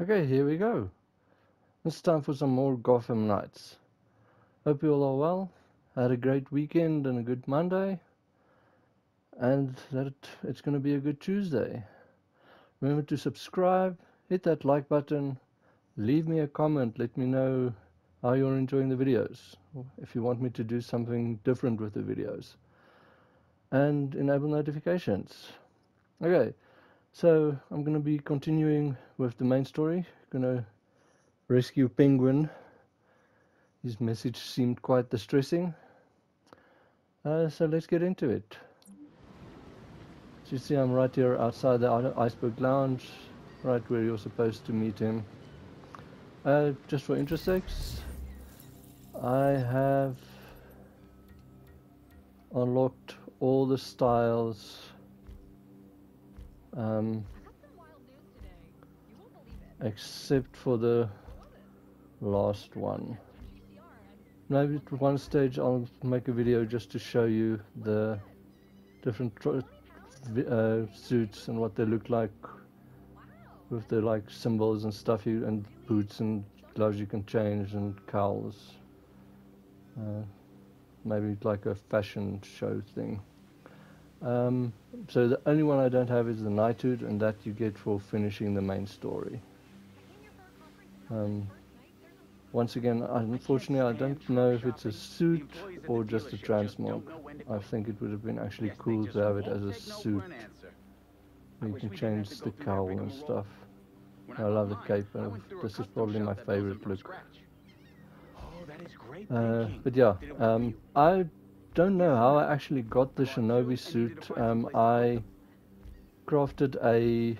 Okay, here we go. It's time for some more Gotham Knights. Hope you all are well. Had a great weekend and a good Monday. And that it's going to be a good Tuesday. Remember to subscribe, hit that like button, leave me a comment, let me know how you're enjoying the videos, if you want me to do something different with the videos. And enable notifications. Okay, so I'm going to be continuing with the main story. Going to rescue Penguin. His message seemed quite distressing. Uh, so let's get into it. As you see, I'm right here outside the Iceberg Lounge, right where you're supposed to meet him. Uh, just for interest sakes, I have unlocked all the styles um, except for the last one. Maybe at one stage I'll make a video just to show you the different uh, suits and what they look like with the like symbols and stuff you and boots and gloves you can change and cowls. Uh, maybe like a fashion show thing. Um, so the only one I don't have is the knighthood, and that you get for finishing the main story. Um, once again, unfortunately, I don't know if it's a suit or just a transmog. I think it would have been actually cool to have it as a suit. You can change the cowl and stuff. I love the cape, and this is probably my favorite look. Uh, but yeah, um, I don't know how I actually got the shinobi suit. Um, I crafted a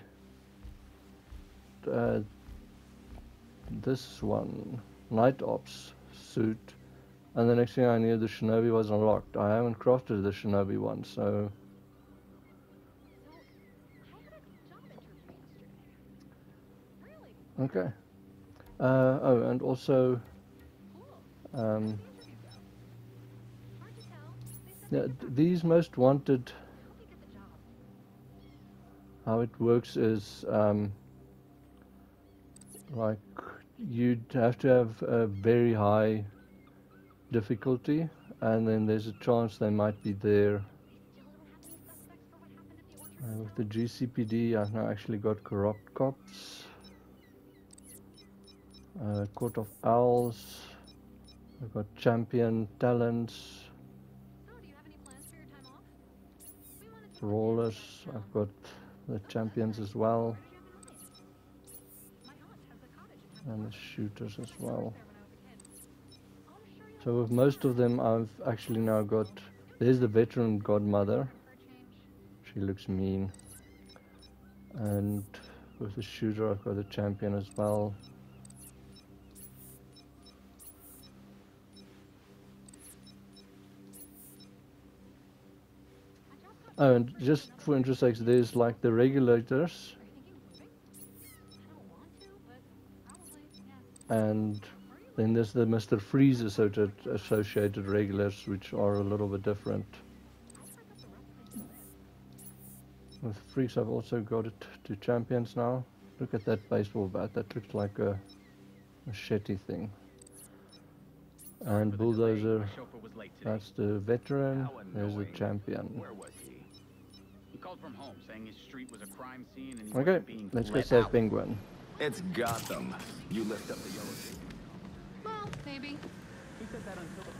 uh, this one night ops suit and the next thing I knew the shinobi was unlocked. I haven't crafted the shinobi one so okay uh, oh and also um, these most wanted, how it works is um, like you'd have to have a very high difficulty and then there's a chance they might be there. Uh, with the GCPD I've now actually got Corrupt Cops, uh, Court of Owls, I've got Champion Talons, Brawlers, I've got the champions as well. And the shooters as well. So with most of them I've actually now got, there's the veteran godmother. She looks mean. And with the shooter I've got the champion as well. Oh, and just for interest sakes, there's like the regulators. And then there's the Mr. Freeze associated associated regulars, which are a little bit different. With Freeze, I've also got it to champions now. Look at that baseball bat. That looks like a machete thing. And Bulldozer, that's the veteran. There's the champion called from home saying his street was a crime scene and Okay, let's go save Penguin. It's Gotham. You lift up the yellow tape. Well, maybe. He said that until the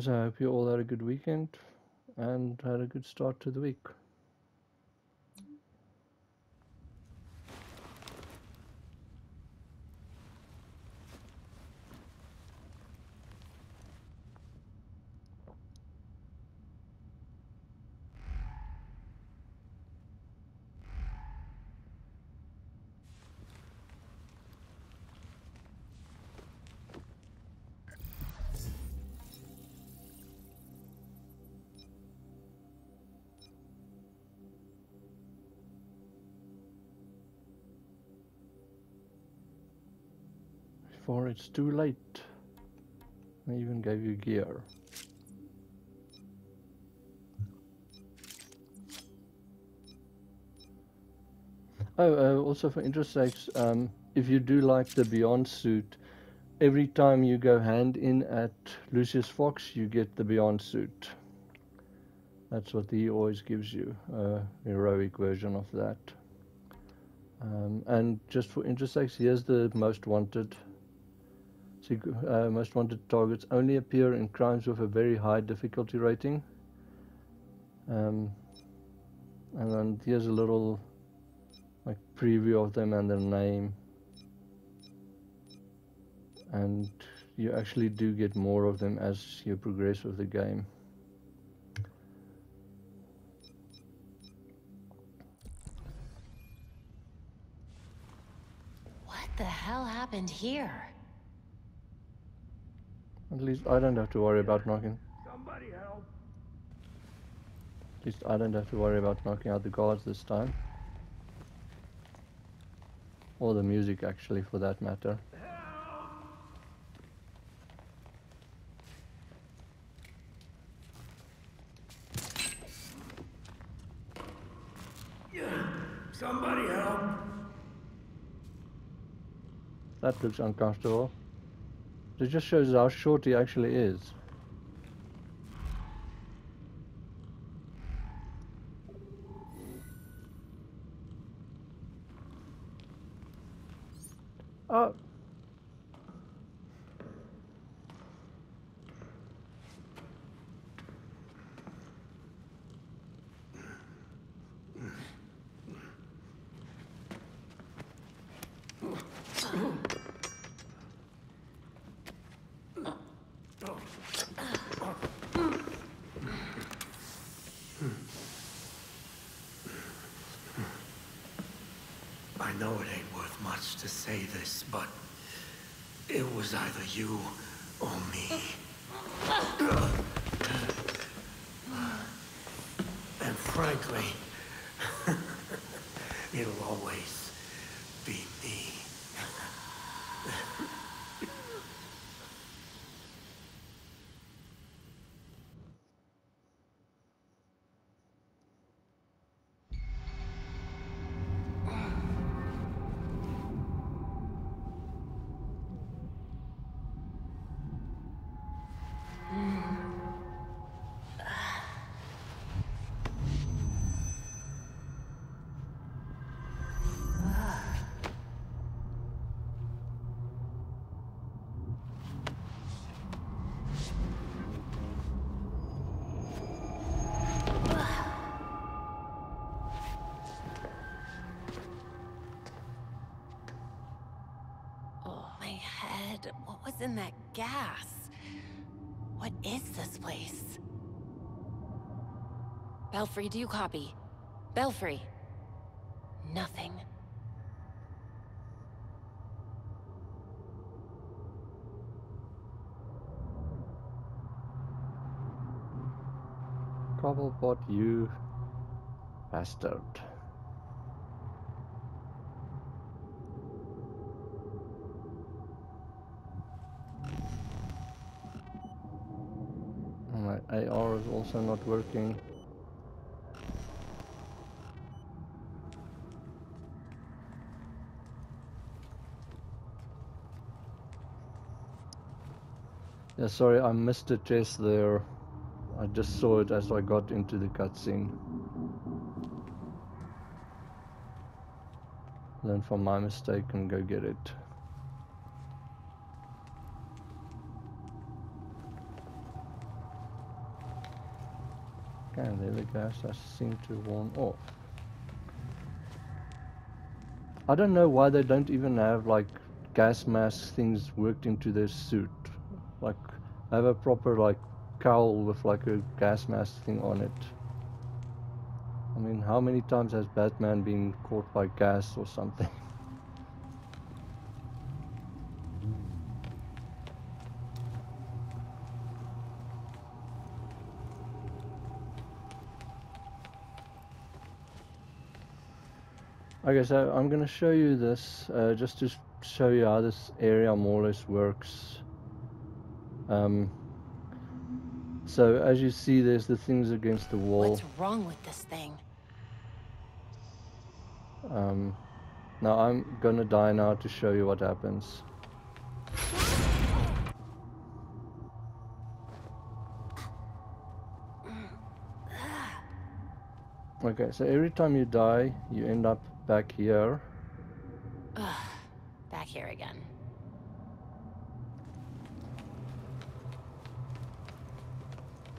So I hope you all had a good weekend and had a good start to the week. It's too late. I even gave you gear. Oh, uh, also for interest sakes, um, if you do like the Beyond suit, every time you go hand in at Lucius Fox, you get the Beyond suit. That's what he always gives you, a heroic version of that. Um, and just for interest sakes, here's the most wanted. Uh, most wanted targets only appear in crimes with a very high difficulty rating. Um, and then here's a little like preview of them and their name. And you actually do get more of them as you progress with the game. What the hell happened here? At least I don't have to worry about knocking. Somebody help. At least I don't have to worry about knocking out the guards this time. Or the music, actually, for that matter. Somebody help. That looks uncomfortable. It just shows how short he actually is. Oh. I know it ain't worth much to say this, but it was either you or me. And frankly, What was in that gas? What is this place? Belfry, do you copy? Belfry. Nothing. Cobblepot, you bastard. My AR is also not working. Yeah, sorry, I missed a chest there. I just saw it as I got into the cutscene. Learn from my mistake and go get it. There the gas I seem to worn off. I don't know why they don't even have like gas mask things worked into their suit. Like have a proper like cowl with like a gas mask thing on it. I mean, how many times has Batman been caught by gas or something? Okay, so I'm gonna show you this uh, just to show you how this area more or less works. Um, so as you see, there's the things against the wall. What's wrong with this thing? Um, now I'm gonna die now to show you what happens. Okay, so every time you die, you end up back here. Back here again.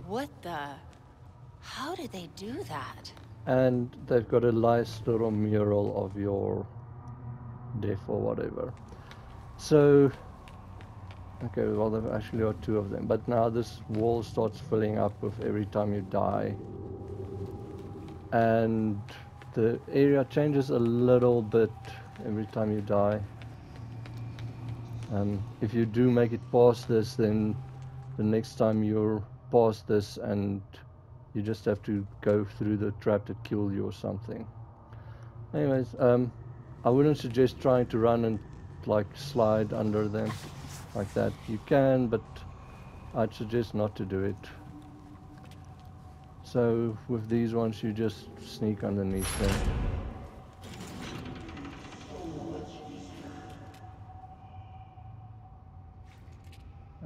What the? How did they do that? And they've got a nice little mural of your death or whatever. So, okay, well, there actually are two of them. But now this wall starts filling up with every time you die. And the area changes a little bit every time you die. Um, if you do make it past this, then the next time you're past this and you just have to go through the trap that killed you or something. Anyways, um, I wouldn't suggest trying to run and like slide under them like that. You can, but I'd suggest not to do it. So with these ones, you just sneak underneath them.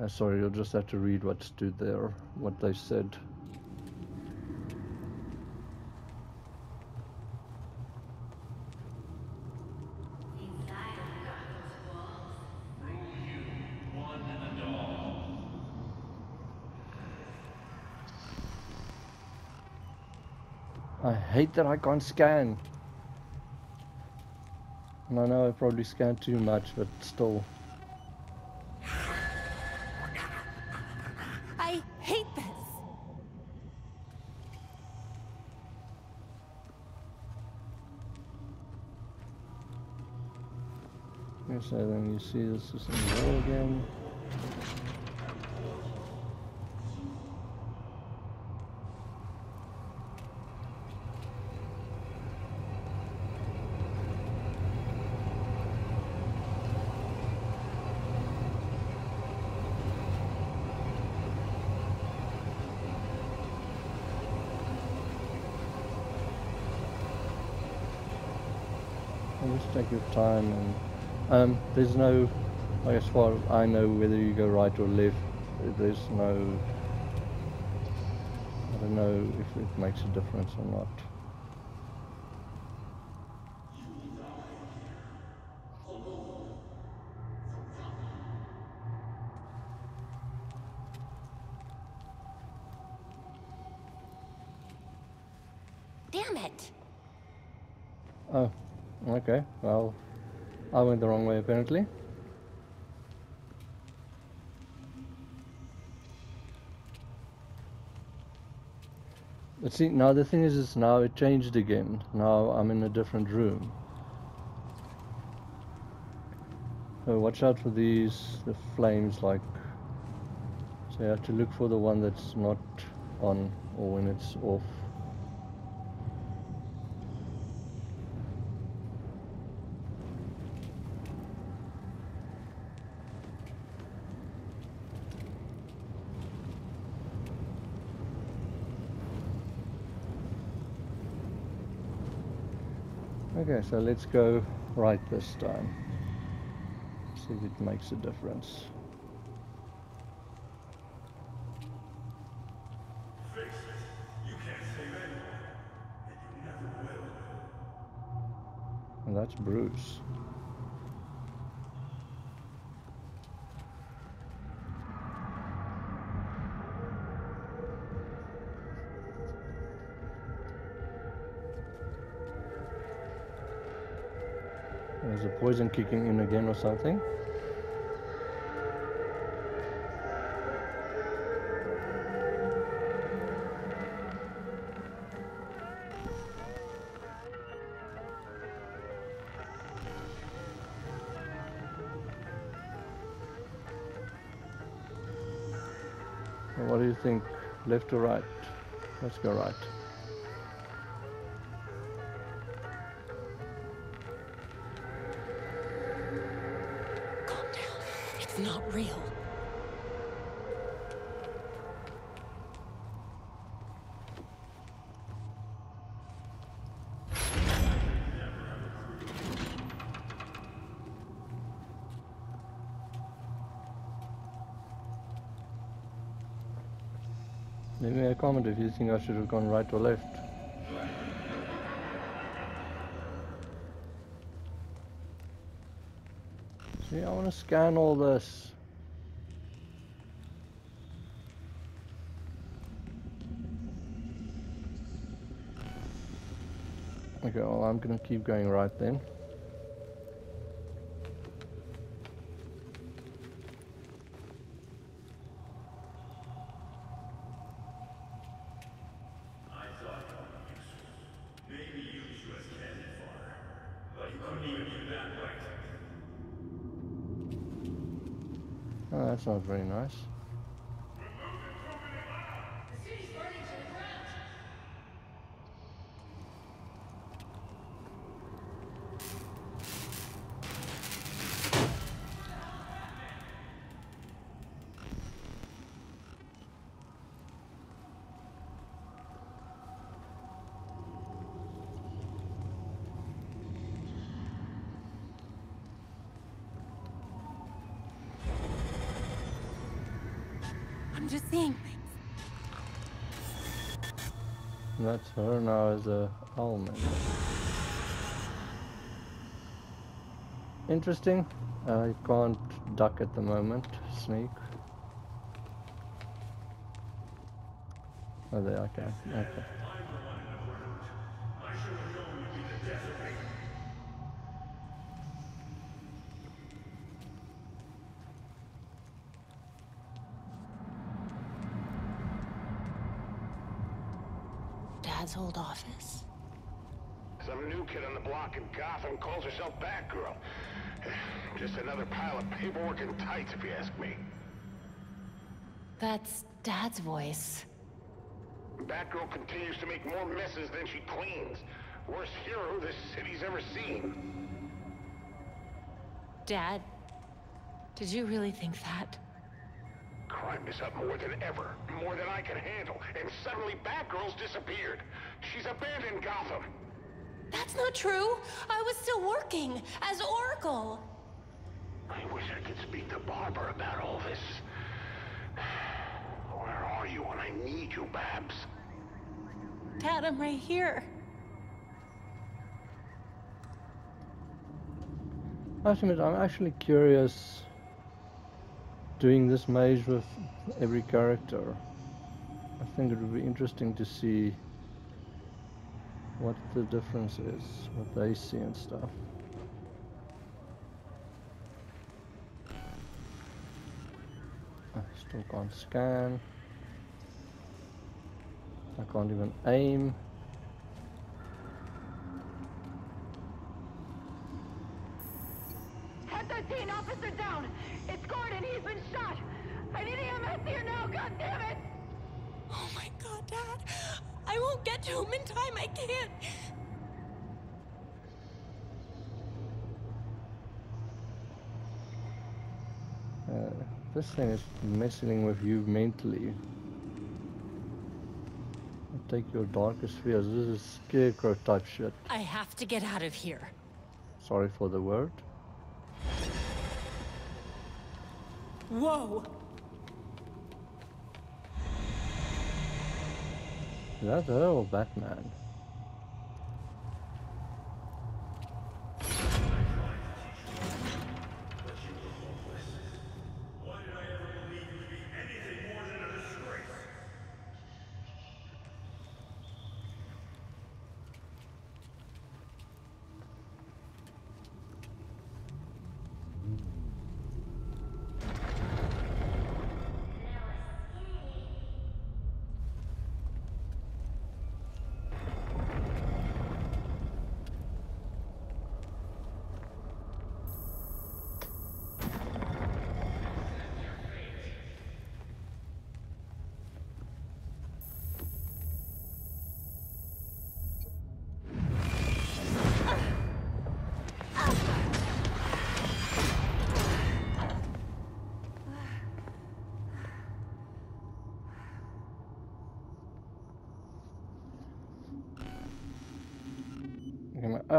Uh, sorry, you'll just have to read what stood there, what they said. I hate that I can't scan. And I know I probably scanned too much, but still. I hate this. Okay, so then you see this is in the wall again. And Just take your time and um, there's no, like as far as I know, whether you go right or left, there's no, I don't know if it makes a difference or not. Damn it. Oh, okay, well, I went the wrong way apparently. But see, now the thing is, is now it changed again. Now I'm in a different room. So watch out for these, the flames like, so you have to look for the one that's not on or when it's off. Okay, so let's go right this time. See if it makes a difference. And that's Bruce. Poison kicking in again or something. What do you think? Left or right? Let's go right. Leave me a comment if you think I should have gone right or left. See, I want to scan all this. Okay, well, I'm gonna keep going right then. That's very nice. Seeing things. That's her now as a almond. Interesting. I can't duck at the moment. Sneak. Oh, there can. Okay. Dad's old office. Some new kid on the block in Gotham calls herself Batgirl. Just another pile of paperwork and tights, if you ask me. That's Dad's voice. Batgirl continues to make more messes than she cleans. Worst hero this city's ever seen. Dad, did you really think that? Crime is up more than ever, more than I can handle, and suddenly Batgirl's disappeared. She's abandoned Gotham. That's not true. I was still working as Oracle. I wish I could speak to Barbara about all this. Where are you when I need you, Babs? Dad, I'm right here. I admit, I'm actually curious doing this maze with every character. I think it would be interesting to see what the difference is, what they see and stuff. I still can't scan. I can't even aim. Head 13, officer down! It's Gordon, he's been shot! I need EMS here now, God damn it! Oh my god, Dad. I won't get to him in time. I can't. Uh, this thing is messing with you mentally. Take your darkest fears. This is scarecrow type shit. I have to get out of here. Sorry for the word. Whoa! Is that her or Batman?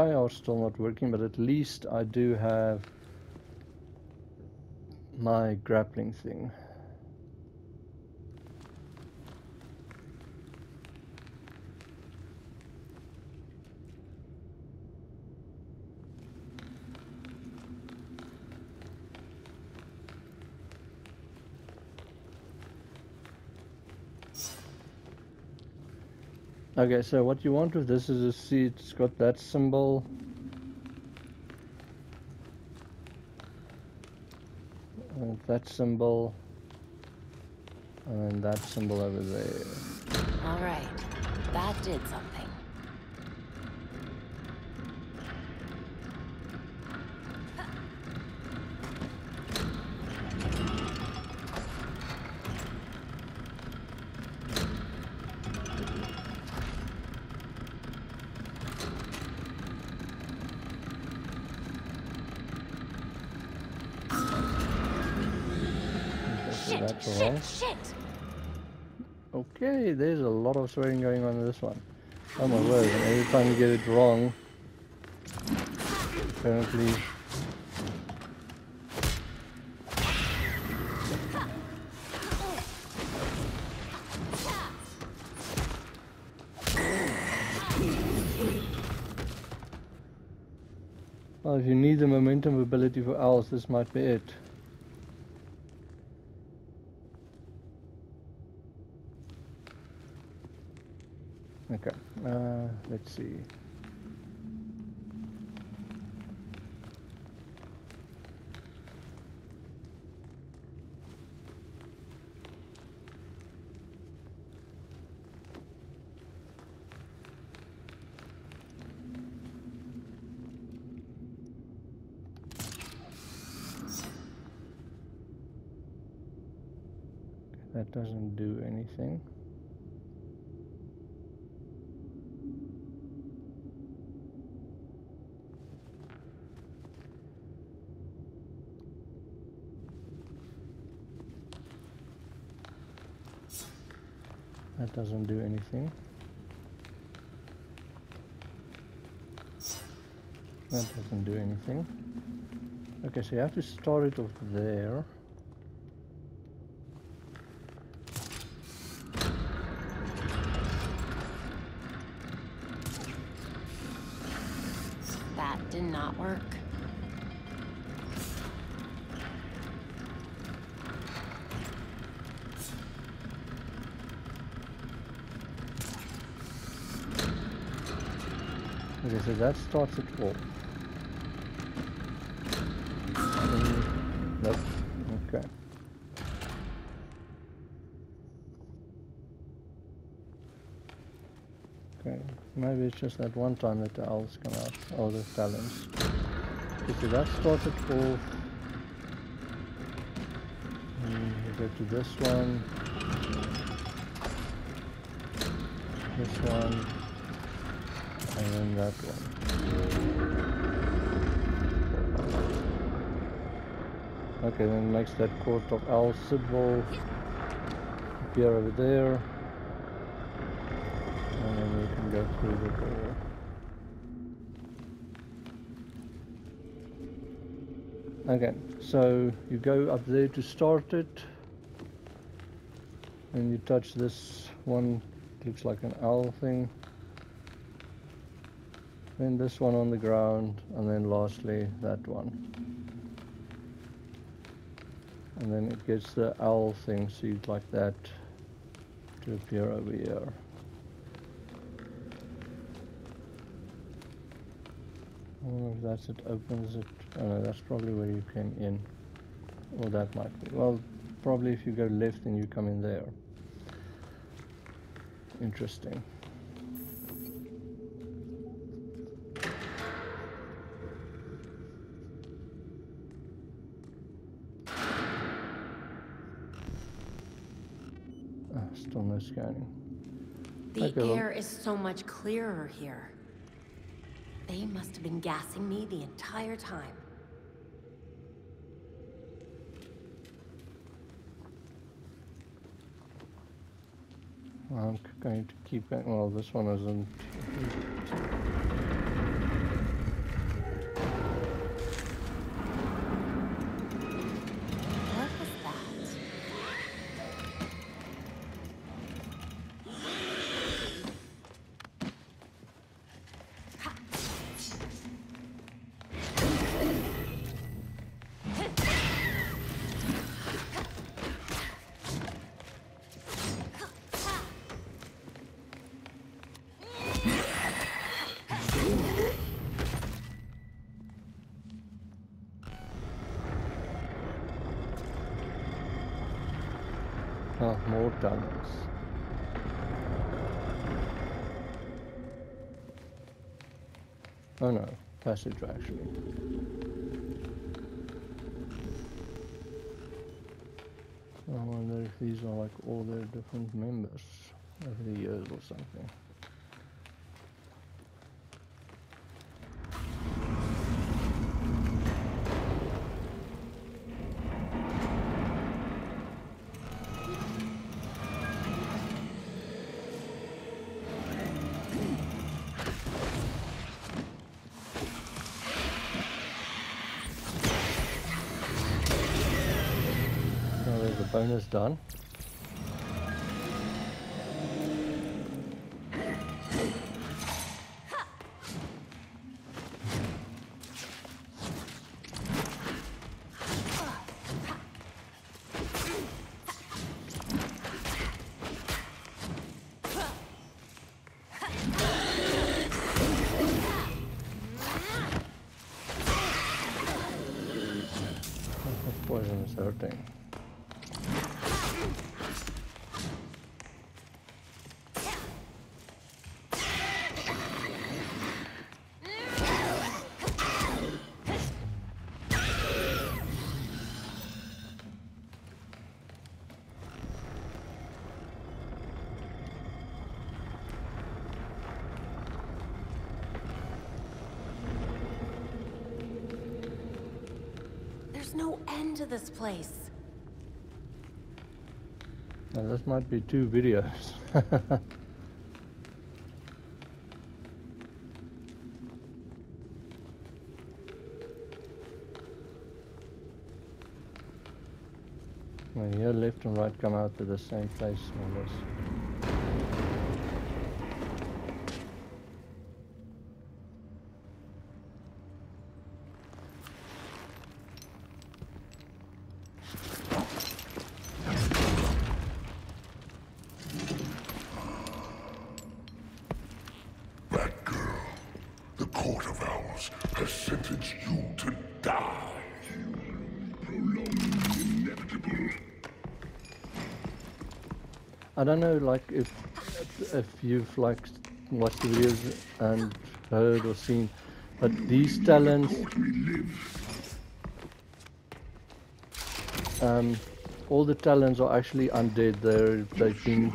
Is still not working, but at least I do have my grappling thing. Okay, so what you want with this is a see it's got that symbol. And that symbol. And that symbol over there. All right. That did something. Shit, that's shit, shit! Okay, there's a lot of swearing going on in this one. Oh my word, and every time you get it wrong, apparently Well, if you need the momentum ability for owls, this might be it. Okay, uh, let's see. That doesn't do anything. That doesn't do anything. That doesn't do anything. Okay, so you have to start it off there. That did not work. Okay, so that starts at. Mm, Nope. Okay. Okay, maybe it's just that one time that the owls come out, or the talons. Okay, so that started off. Mm, we go to this one. This one. And then that one. Okay, then makes that court of owl symbol appear over there. And then we can go through the door. Okay, so you go up there to start it. And you touch this one, looks like an owl thing. Then this one on the ground, and then lastly that one. And then it gets the owl thing seed like that to appear over here. I wonder if that's it opens it. Oh no, that's probably where you came in. Or that might be. Well, probably if you go left then you come in there. Interesting. Ah, still no scanning. The air is so much clearer here. They must have been gassing me the entire time. I'm going to keep it. Well, this one isn't. Tunnels. Oh no, passage actually. I wonder if these are like all their different members over the years or something. Bonus done. End to this place. Now this might be two videos. Well, here left and right come out to the same place more. Don't know, like if if you've like watched the videos and heard or seen, but these talons, um, all the talons are actually undead. They're they've been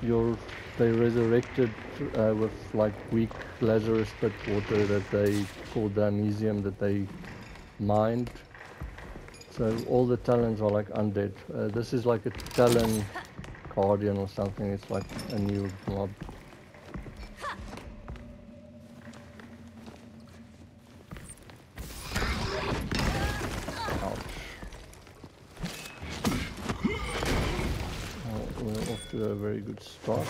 you're they resurrected uh, with like weak Lazarus pit water that they called Dionysium that they mined. So all the talons are like undead. Uh, this is like a talon guardian or something. It's like a new mob. Ouch. Oh, we're off to a very good start.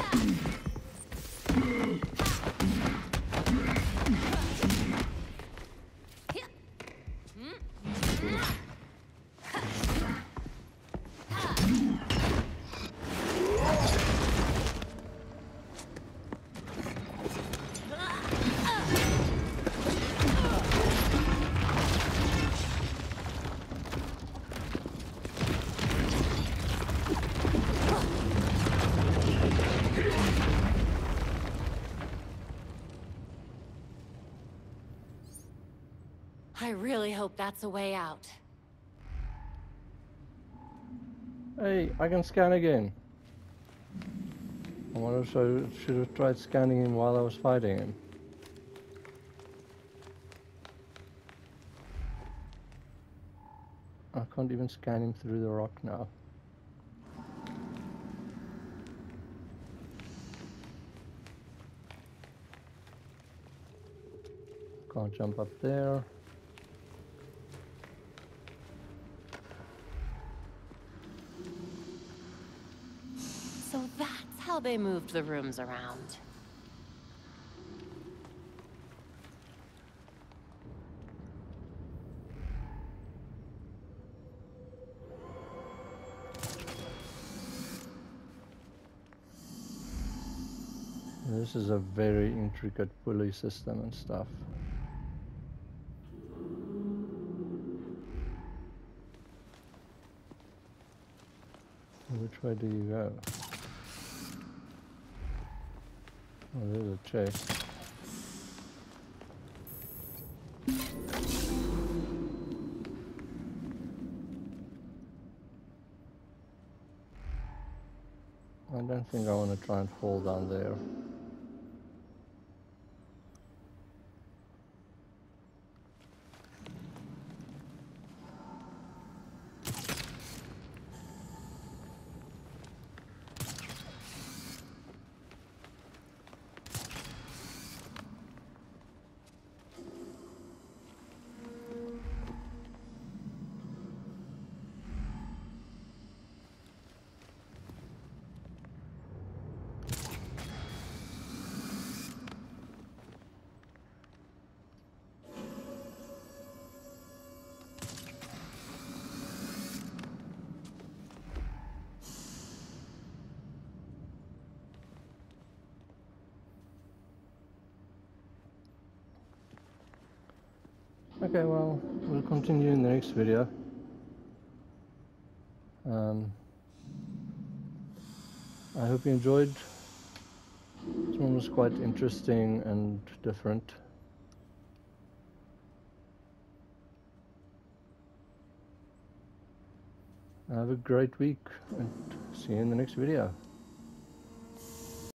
Really hope that's a way out. Hey, I can scan again. I wonder if I should have tried scanning him while I was fighting him. I can't even scan him through the rock now. Can't jump up there. So how they moved the rooms around. This is a very intricate pulley system and stuff. Which way do you go? Oh, there's a. I don't think I want to try and fall down there. Okay, well, we'll continue in the next video. Um, I hope you enjoyed. This one was quite interesting and different. Have a great week and see you in the next video.